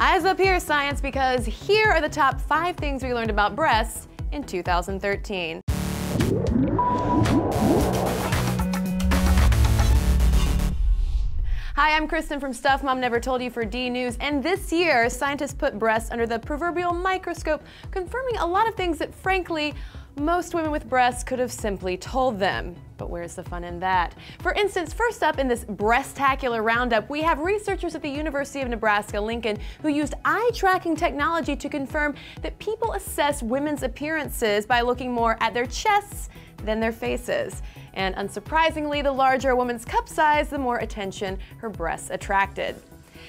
Eyes up here, science, because here are the top five things we learned about breasts in 2013. Hi, I'm Cristen from Stuff Mom Never Told You for D News, and this year, scientists put breasts under the proverbial microscope, confirming a lot of things that, frankly, most women with breasts could have simply told them. But where's the fun in that? For instance, first up in this breastacular roundup, we have researchers at the University of Nebraska Lincoln who used eye tracking technology to confirm that people assess women's appearances by looking more at their chests than their faces. And unsurprisingly, the larger a woman's cup size, the more attention her breasts attracted.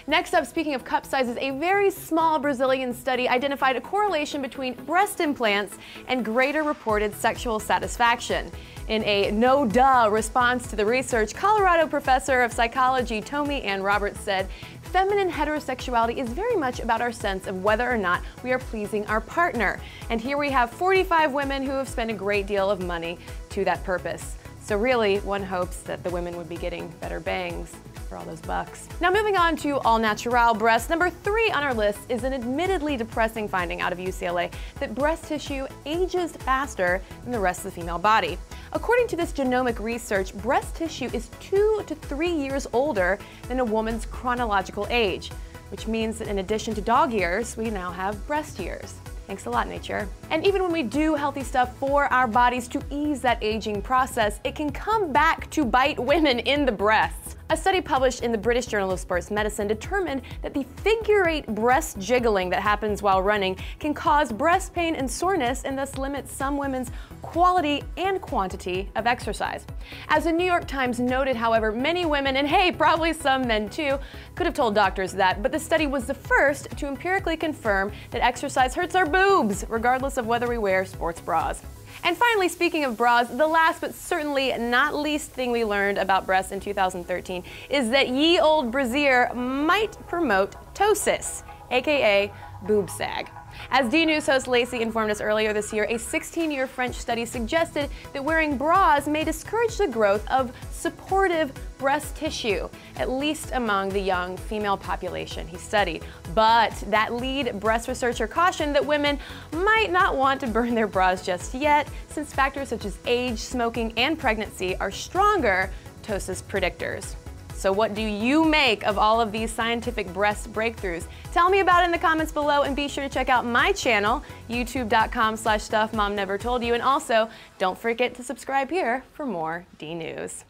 Next up, speaking of cup sizes, a very small Brazilian study identified a correlation between breast implants and greater reported sexual satisfaction. In a no-duh response to the research, Colorado professor of psychology Tomi Ann Roberts said, Feminine heterosexuality is very much about our sense of whether or not we are pleasing our partner. And here we have 45 women who have spent a great deal of money to that purpose. So really, one hopes that the women would be getting better bangs for all those bucks. Now moving on to all natural breasts, number three on our list is an admittedly depressing finding out of UCLA that breast tissue ages faster than the rest of the female body. According to this genomic research, breast tissue is two to three years older than a woman's chronological age, which means that in addition to dog years, we now have breast years. Thanks a lot, nature. And even when we do healthy stuff for our bodies to ease that aging process, it can come back to bite women in the breasts. A study published in the British Journal of Sports Medicine determined that the figure eight breast jiggling that happens while running can cause breast pain and soreness and thus limit some women's quality and quantity of exercise. As the New York Times noted, however, many women, and hey, probably some men too, could have told doctors that, but the study was the first to empirically confirm that exercise hurts our boobs, regardless of whether we wear sports bras. And finally, speaking of bras, the last but certainly not least thing we learned about breasts in 2013 is that ye old brassiere might promote ptosis, aka boob sag. As D News host Laci informed us earlier this year, a 16-year French study suggested that wearing bras may discourage the growth of supportive breast tissue, at least among the young female population he studied. But that lead breast researcher cautioned that women might not want to burn their bras just yet, since factors such as age, smoking, and pregnancy are stronger ptosis predictors. So what do you make of all of these scientific breast breakthroughs? Tell me about it in the comments below and be sure to check out my channel, youtube.com slash stuff mom never told you. And also, don't forget to subscribe here for more D News.